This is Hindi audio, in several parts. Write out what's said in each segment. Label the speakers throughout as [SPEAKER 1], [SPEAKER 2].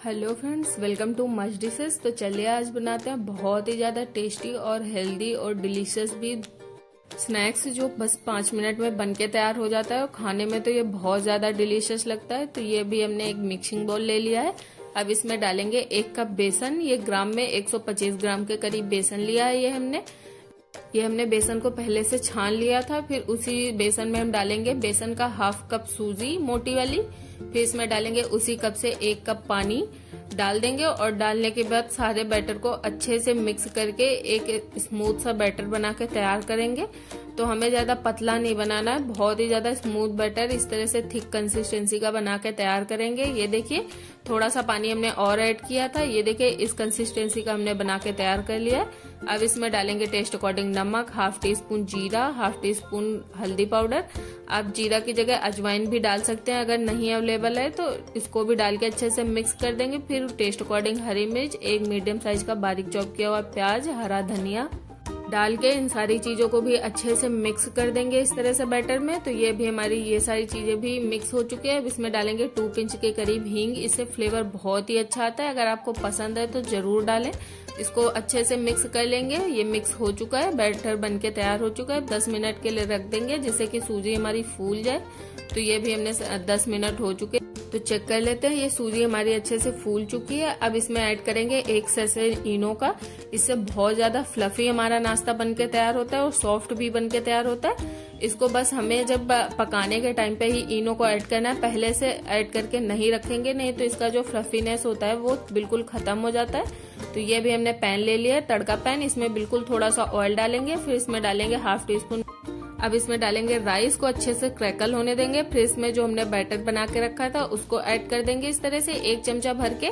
[SPEAKER 1] Hello friends welcome to much dishes तो चलिए आज बनाते हैं बहुत ही ज़्यादा टेस्टी और हेल्दी और डिलीशियस भी स्नैक्स जो बस पाँच मिनट में बन के तैयार हो जाता है। और खाने में तो ये बहुत ज़्यादा डिलीशियस लगता है। तो ये भी हमने एक मिक्सिंग बोल ले लिया है। अब इसमें डालेंगे एक कप बेसन। ये ग्राम में 125 ग्राम के करीब बेसन लिया है ये हमने। ये हमने बेसन को पहले से छान लिया था, फिर उसी बेसन में हम डालेंगे बेसन का हाफ़ कप सूजी मोटी वाली, फिर इसमें डालेंगे उसी कप से एक कप पानी डाल देंगे और डालने के बाद सारे बैटर को अच्छे से मिक्स करके एक स्मूथ सा बैटर बना के तैयार करेंगे। तो हमें ज़्यादा पतला नहीं बनाना है बहुत ही ज़्यादा स्मूथ बैटर इस तरह से थिक कंसिस्टेंसी का बना के तैयार करेंगे। ये देखिए थोड़ा सा पानी हमने और ऐड किया था, ये देखिए, इस कंसिस्टेंसी का हमने बना के तैयार कर लिया अब इसमें डालेंगे टेस्ट अकॉर्डिंग नमक हाफ़ टी स्पून जीरा हाफ़ टी स्पून हल्दी पाउडर आप जीरा की जगह अजवाइन भी डाल सकते हैं, अगर नहीं अवेलेबल है तो इसको भी डाल के अच्छे से मिक्स कर देंगे। फिर टेस्ट अकॉर्डिंग हरी मिर्च, एक मीडियम साइज़ का बारीक चॉप किया हुआ प्याज, हरा धनिया डाल के इन सारी चीज़ों को भी अच्छे से मिक्स कर देंगे इस तरह से बैटर में। तो ये भी हमारी, ये सारी चीज़ें भी मिक्स हो चुकी है। अब इसमें डालेंगे टू पिंच के करीब हींग। इससे फ्लेवर बहुत ही अच्छा आता है। अगर आपको पसंद है तो ज़रूर डालें। इसको अच्छे से मिक्स कर लेंगे। ये मिक्स हो चुका है। बैटर बन के तैयार हो चुका है। दस मिनट के लिए रख देंगे जिससे कि सूजी हमारी फूल जाए। तो ये भी हमने दस मिनट हो चुके तो चेक कर लेते हैं। ये सूजी हमारी अच्छे से फूल चुकी है। अब इसमें ऐड करेंगे एक सैसे इनो का। इससे बहुत ज़्यादा फ्लफी हमारा नाश्ता बन के तैयार होता है और सॉफ्ट भी बन के तैयार होता है। इसको बस हमें जब पकाने के टाइम पे ही इनो को ऐड करना है, पहले से ऐड करके नहीं रखेंगे, नहीं तो इसका जो फ्लफीनेस होता है, वो बिल्कुल खत्म हो जाता है। तो ये भी हमने पैन ले लिया है, तड़का पैन इसमें बिल्कुल थोड़ा सा ऑयल डालेंगे, फिर इसमें डालेंगे हाफ़ टी स्पून अब इसमें डालेंगे राइस को अच्छे से क्रैकल होने देंगे। फिर इसमें जो हमने बैटर बना के रखा था, उसको ऐड कर देंगे इस तरह से। एक चमचा भर के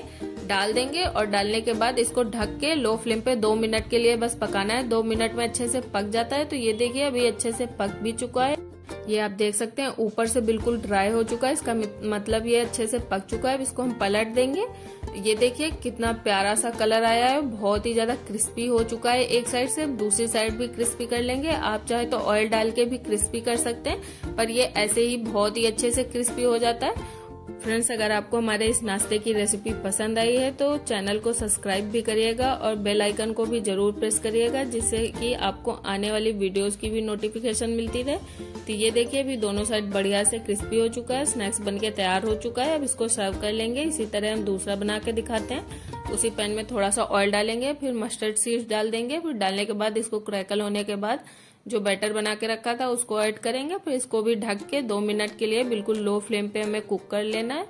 [SPEAKER 1] डाल देंगे और डालने के बाद इसको ढक के लो फ्लेम पे दो मिनट के लिए बस पकाना है। दो मिनट में अच्छे से पक जाता है। तो ये देखिए, अभी अच्छे से पक भी चुका है। ये आप देख सकते हैं, ऊपर से बिल्कुल ड्राई हो चुका है, इसका मतलब ये अच्छे से पक चुका है इसको हम पलट देंगे। ये देखिए, कितना प्यारा सा कलर आया है, बहुत ही ज़्यादा क्रिस्पी हो चुका है, एक साइड से दूसरी साइड भी क्रिस्पी कर लेंगे। आप चाहे तो ऑयल डाल के भी क्रिस्पी कर सकते हैं, पर ये ऐसे ही बहुत ही अच्छे से क्रिस्पी हो जाता है। फ्रेंड्स, अगर आपको हमारे इस नाश्ते की रेसिपी पसंद आई है तो चैनल को सब्सक्राइब भी करिएगा और बेल आइकन को भी ज़रूर प्रेस करिएगा, जिससे कि आपको आने वाली वीडियोस की भी नोटिफिकेशन मिलती रहे। तो ये देखिए, अभी दोनों साइड बढ़िया से क्रिस्पी हो चुका है स्नैक्स बन के तैयार हो चुका है। अब इसको सर्व कर लेंगे। इसी तरह हम दूसरा बना के दिखाते हैं। उसी पैन में थोड़ा सा ऑयल डालेंगे, फिर मस्टर्ड सीड्स डाल देंगे, फिर डालने के बाद इसको क्रैकल होने के बाद जो बैटर बना के रखा था उसको ऐड करेंगे, फिर इसको भी ढक के दो मिनट के लिए बिल्कुल लो फ्लेम पे हमें कुक कर लेना है।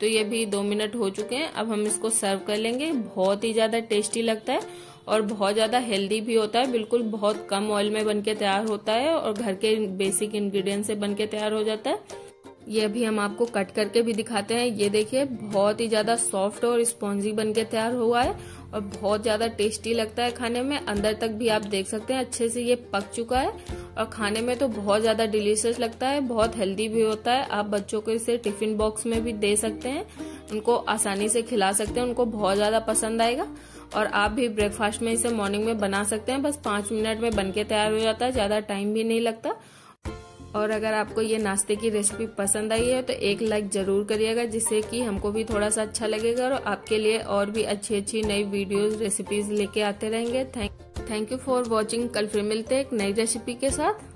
[SPEAKER 1] तो ये भी दो मिनट हो चुके हैं। अब हम इसको सर्व कर लेंगे। बहुत ही ज़्यादा टेस्टी लगता है और बहुत ज़्यादा हेल्दी भी होता है। बिल्कुल बहुत कम ऑयल में बन के तैयार होता है और घर के बेसिक इंग्रेडिएंट से बन के तैयार हो जाता है। ये अभी हम आपको कट करके भी दिखाते हैं। ये देखिए, बहुत ही ज़्यादा सॉफ्ट और स्पॉन्जी बन के तैयार हुआ है। और बहुत ज़्यादा टेस्टी लगता है खाने में। अंदर तक भी आप देख सकते हैं, अच्छे से ये पक चुका है। और खाने में तो बहुत ज़्यादा डिलीशियस लगता है, बहुत हेल्दी भी होता है। आप बच्चों को इसे टिफ़िन बॉक्स में भी दे सकते हैं। उनको आसानी से खिला सकते हैं, उनको बहुत ज़्यादा पसंद आएगा। और आप भी ब्रेकफास्ट में इसे मॉर्निंग में बना सकते हैं। बस पाँच मिनट में बन के तैयार हो जाता है, ज़्यादा टाइम भी नहीं लगता। और अगर आपको ये नाश्ते की रेसिपी पसंद आई है तो एक लाइक ज़रूर करिएगा, जिससे कि हमको भी थोड़ा सा अच्छा लगेगा और आपके लिए और भी अच्छी अच्छी नई वीडियोस रेसिपीज़ लेके आते रहेंगे। Thank thank you for watching कल फिर मिलते हैं एक नई रेसिपी के साथ।